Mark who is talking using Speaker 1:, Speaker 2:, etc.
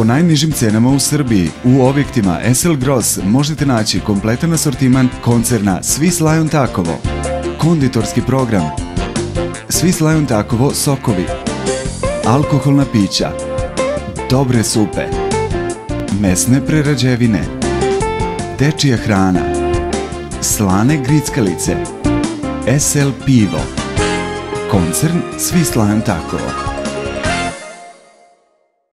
Speaker 1: po najnižim cenama u Srbiji. U objektima SL Gross možete naći kompletan asortiman koncerna Swiss Lion Takovo, konditorski program, Swiss Lion Takovo sokovi, alkoholna pića, dobre supe, mesne prerađevine, dečija hrana, slane grickalice, SL pivo, koncern Swiss Lion Takovo.